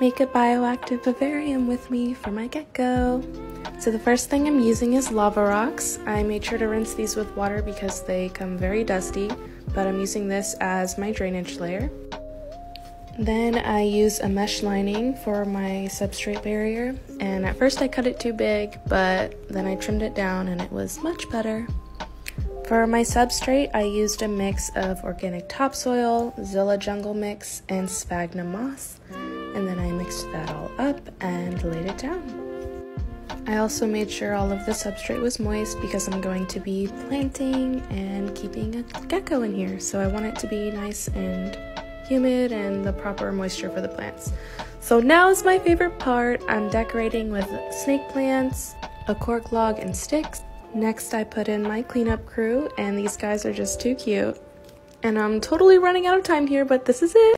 make a bioactive vivarium with me for my gecko. So the first thing I'm using is lava rocks. I made sure to rinse these with water because they come very dusty, but I'm using this as my drainage layer. Then I use a mesh lining for my substrate barrier, and at first I cut it too big, but then I trimmed it down and it was much better. For my substrate, I used a mix of organic topsoil, Zilla Jungle Mix, and sphagnum moss, and then I mixed that all up and laid it down. I also made sure all of the substrate was moist because I'm going to be planting and keeping a gecko in here, so I want it to be nice and humid and the proper moisture for the plants. So now is my favorite part. I'm decorating with snake plants, a cork log, and sticks. Next, I put in my cleanup crew, and these guys are just too cute. And I'm totally running out of time here, but this is it.